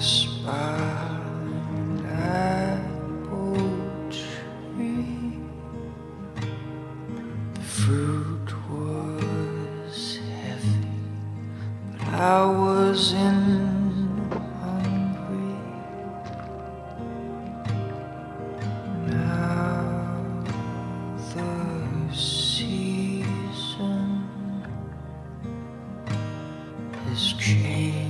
whispering apple tree. The fruit was heavy, but I wasn't hungry. Now the season has changed.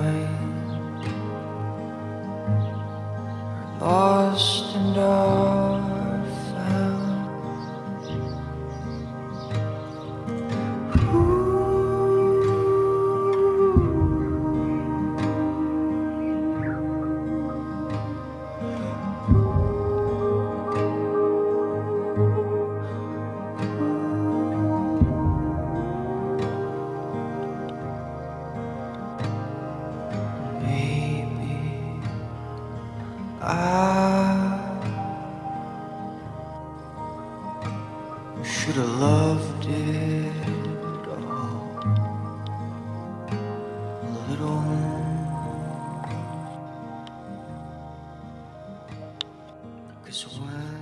lost and are I should have loved it all a little. more. Cause when